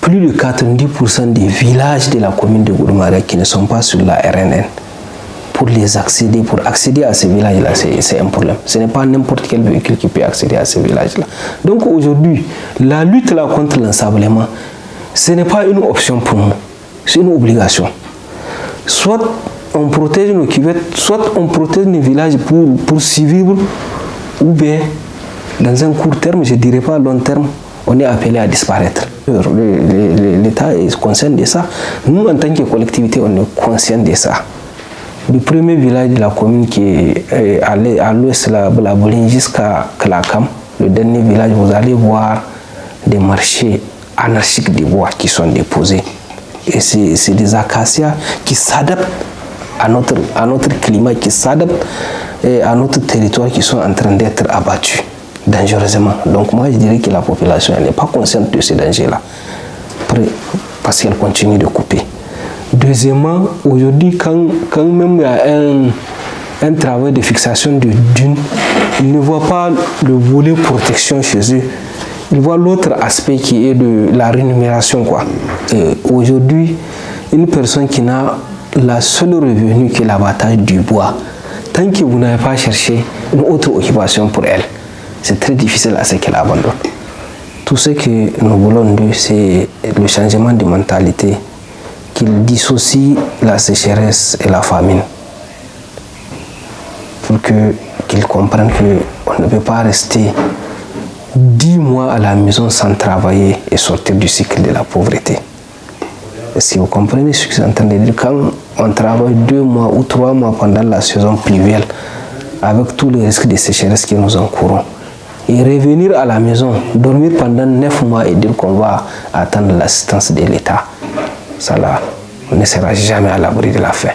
plus de 90% des villages de la commune de Gourmara qui ne sont pas sur la RNN. Pour les accéder, pour accéder à ces villages-là, c'est un problème. Ce n'est pas n'importe quel véhicule qui peut accéder à ces villages-là. Donc aujourd'hui, la lutte là contre l'ensablement, ce n'est pas une option pour nous, c'est une obligation. Soit on protège nos cuvettes, soit on protège nos villages pour, pour survivre, ou bien dans un court terme, je ne dirais pas long terme, on est appelé à disparaître. L'État est conscient de ça. Nous, en tant que collectivité, on est conscient de ça. Le premier village de la commune qui est à l'ouest de la, la jusqu'à Kalakam, le dernier village, vous allez voir des marchés anarchiques de bois qui sont déposés. Et c'est des acacias qui s'adaptent à notre climat, qui s'adaptent à notre territoire, qui sont en train d'être abattus dangereusement. Donc moi, je dirais que la population n'est pas consciente de ces dangers-là, parce qu'elle continue de couper. Deuxièmement, aujourd'hui, quand, quand même il y a un, un travail de fixation de dunes, ils ne voient pas le volet protection chez eux. Ils voient l'autre aspect qui est de la rémunération. Aujourd'hui, une personne qui n'a la seule revenu que l'abattage du bois, tant que vous n'avez pas cherché une autre occupation pour elle, c'est très difficile à ce qu'elle abandonne. Tout ce que nous voulons d'eux, c'est le changement de mentalité, qu'il dissocie la sécheresse et la famine, pour qu'ils comprennent qu'on ne peut pas rester dix mois à la maison sans travailler et sortir du cycle de la pauvreté. Si vous comprenez ce que je suis en train de dire, quand on travaille deux mois ou trois mois pendant la saison pluviale, avec tous les risques de sécheresse que nous encourons, et revenir à la maison, dormir pendant neuf mois et dire qu'on va attendre l'assistance de l'État, ça là, on ne sera jamais à l'abri de la faim.